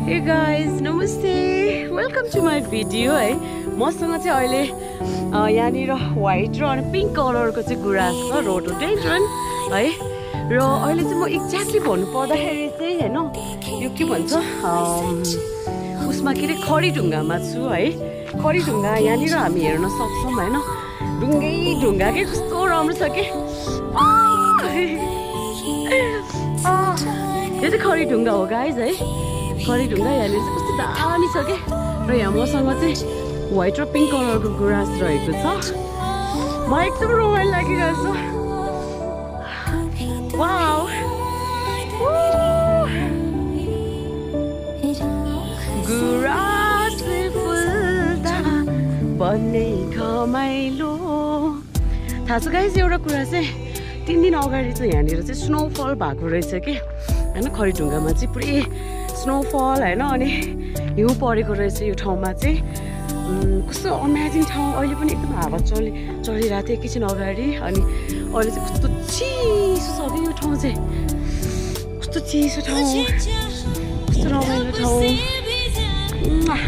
Hey guys नमस्ते। Welcome to my video है। मसँग चाहिँ अहिले यहाँनिर व्हाइट र अनि पिङ्क कलरको चाहिँ गुराँस छ रोडोडेन्ड्रन है। र अहिले चाहिँ म एक्ज्याक्टली भन्नु पर्दाखेरि चाहिँ होइन यो के भन्छ उसमा के अरे खडीढुङ्गामा छु है। खडीढुङ्गा यहाँनिर हामी हेर्न सक्छौँ होइन। ढुङ्गै ढुङ्गा के कस्तो राम्रो छ कि? यो चाहिँ खडीढुङ्गा हो गाइज है। खडीढुङ्गा यहाँनिर चाहिँ कस्तो दामी छ कि? र यहाँ मसँग चाहिँ व्हाइट र पिङ्क कलरको गुराँस रहेको छ। मलाई एकदम रमाइलो गुराँसले फुल्दा भन्ने घमाइलो। थाहा छ गाइज एउटा कुरा चाहिँ तिन दिन अगाडि चाहिँ यहाँनिर चाहिँ स्नोफल भएको रहेछ कि? होइन खरिढुङ्गामा चाहिँ पुरै स्नोफल होइन अनि हिउँ परेको रहेछ यो ठाउँमा चाहिँ। कस्तो अमेजिङ ठाउँ। अहिले पनि एकदम हावा चलि चलिरहेको थियो एकैछिन अगाडि। अनि अहिले चाहिँ कस्तो चिसो छ कि यो ठाउँ चाहिँ। कस्तो चिसो ठाउँ। कस्तो रमाइलो ठाउँ। मुआ।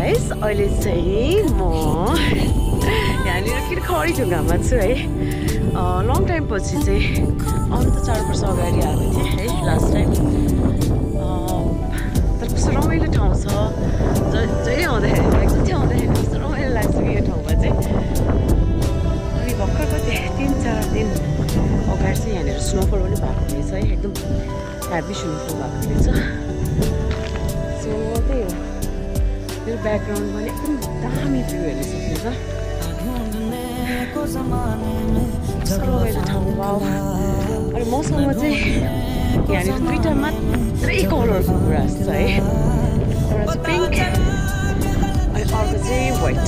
गाइस अहिले चाहिँ म यहाँनिर किन खरिढुङ्गामा छु है। लङ टाइम पछि चाहिँ आउनु त चार वर्ष अगाडि आएको थिएँ है लास्ट टाइम तर कस्तो रमाइलो ठाउँ छ। ज जहिले आउँदाखेरि एकचोटि आउँदाखेरि कस्तो रमाइलो लाग्छ कि यो ठाउँमा चाहिँ। अनि भर्खरको त्यहाँ तिन चार दिन अगाडि चाहिँ यहाँनिर स्नोफल पनि भएको रहेछ है एकदम ह्याप्पी स्नोफल भएको रहेछ सो त्यही हो। मेरो ब्याकग्राउन्डमा एकदम दामी भ्यू हेर्न सक्नुहुन्छ अनि मसँग चाहिँ यहाँनिर दुइटा मात्रै कलरको गुराँस छ है एउटा पिङ्क अनि अर्को चाहिँ व्हाइट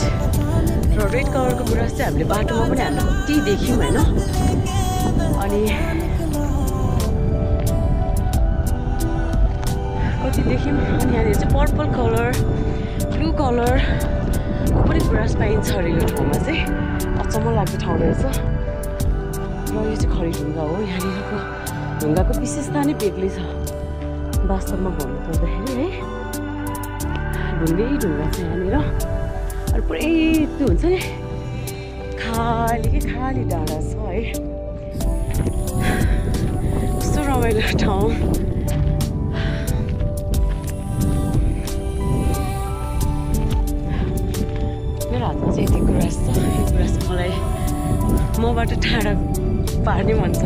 र रेड कलरको गुराँस चाहिँ हामीले बाटोमा पनि हामीले कति देख्यौँ होइन अनि कति देख्यौँ अनि यहाँनिर चाहिँ पर्पल कलर ब्लू कलर पनि गुराँस पाइन्छ अरे यो ठाउँमा चाहिँ अचम्म लाग्दो ठाउँ रहेछ र यो चाहिँ खरिढुङ्गा हो यहाँनिरको ढुङ्गाको विशेषता नै बेग्लै छ वास्तवमा भन्नुपर्दाखेरि है ढुङ्गै ढुङ्गा छ यहाँनिर अनि पुरै त्यो हुन्छ नि खाली खाली डाँडा छ है कस्तो रमाइलो ठाउँ मेरो हातमा चाहिँ यति गुराँस छ। यो गुराँस मलाई मबाट टाढा पार्ने मन छ